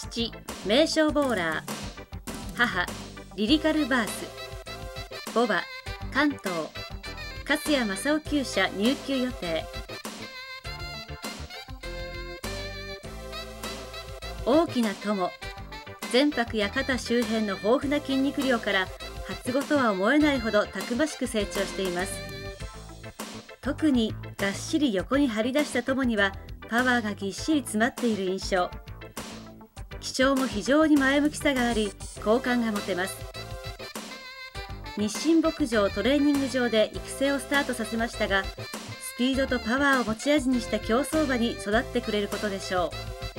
父名称ボーラー。母リリカルバース。ボバ関東。粕谷正雄厩舎入厩予定。大きな友。前白や肩周辺の豊富な筋肉量から初子とは思えないほどたくましく成長しています。特にがっしり横に張り出した友にはパワーがぎっしり詰まっている印象。気性も非常に前向きさがあり好感が持てます。日清牧場トレーニング場で育成をスタートさせましたがスピードとパワーを持ち味にした競走馬に育ってくれることでしょう。